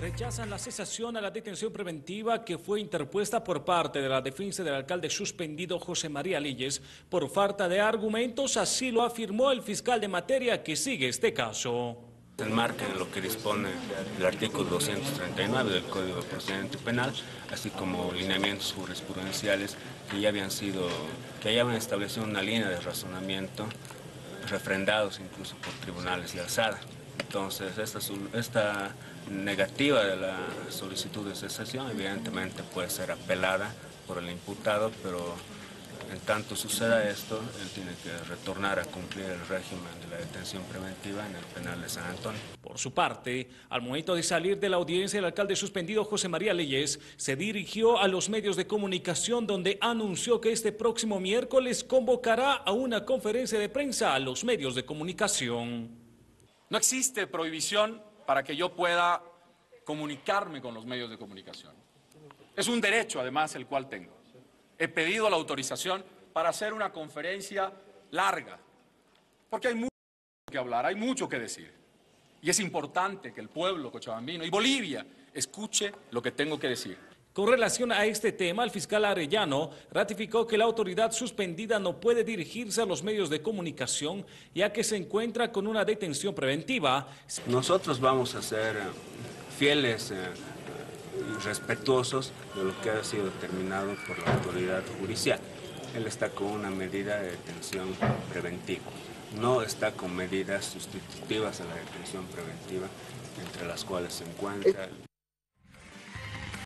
Rechazan la cesación a la detención preventiva que fue interpuesta por parte de la defensa del alcalde suspendido José María Lilles por falta de argumentos, así lo afirmó el fiscal de materia que sigue este caso. Enmarca en lo que dispone el artículo 239 del Código de Procedimiento Penal, así como lineamientos jurisprudenciales que ya habían sido, que ya habían establecido una línea de razonamiento refrendados incluso por tribunales de alzada. Entonces, esta, esta negativa de la solicitud de cesación evidentemente puede ser apelada por el imputado, pero en tanto suceda esto, él tiene que retornar a cumplir el régimen de la detención preventiva en el penal de San Antonio. Por su parte, al momento de salir de la audiencia, el alcalde suspendido José María Leyes se dirigió a los medios de comunicación donde anunció que este próximo miércoles convocará a una conferencia de prensa a los medios de comunicación. No existe prohibición para que yo pueda comunicarme con los medios de comunicación. Es un derecho, además, el cual tengo he pedido la autorización para hacer una conferencia larga, porque hay mucho que hablar, hay mucho que decir. Y es importante que el pueblo cochabambino y Bolivia escuche lo que tengo que decir. Con relación a este tema, el fiscal Arellano ratificó que la autoridad suspendida no puede dirigirse a los medios de comunicación ya que se encuentra con una detención preventiva. Nosotros vamos a ser fieles eh, respetuosos de lo que ha sido determinado por la autoridad judicial. Él está con una medida de detención preventiva, no está con medidas sustitutivas a la detención preventiva, entre las cuales se encuentra